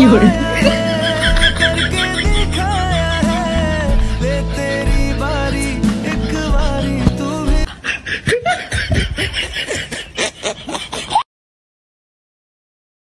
有人